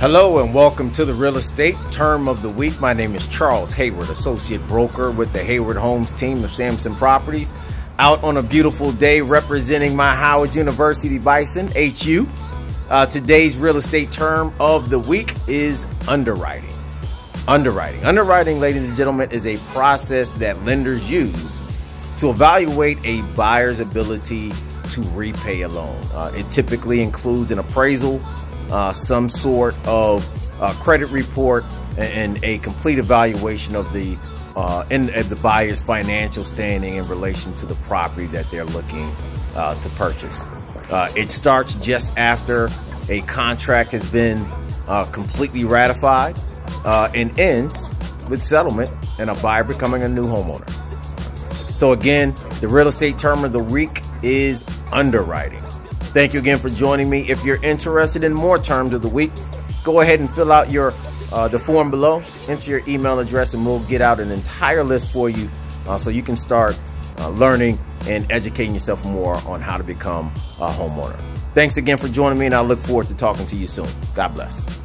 Hello and welcome to the real estate term of the week. My name is Charles Heyward, associate broker with the Heyward Homes team of Samson Properties. Out on a beautiful day representing my Howard University Bison, HU. Uh, today's real estate term of the week is underwriting. Underwriting. Underwriting, ladies and gentlemen, is a process that lenders use to evaluate a buyer's ability to repay a loan. Uh, it typically includes an appraisal, uh, some sort of uh, credit report, and, and, a complete evaluation of the uh, in, the buyer's financial standing in relation to the property that they're looking uh, to purchase. Uh, it starts just after a contract has been completely ratified and ends with settlement and a buyer becoming a new homeowner. So again, the real estate term of the week is underwriting. Thank you again for joining me. If you're interested in more terms of the week, go ahead and fill out your uh, the form below, enter your email address, and we'll get out an entire list for you uh, so you can start uh, learning and educating yourself more on how to become a homeowner. Thanks again for joining me, and I look forward to talking to you soon. God bless.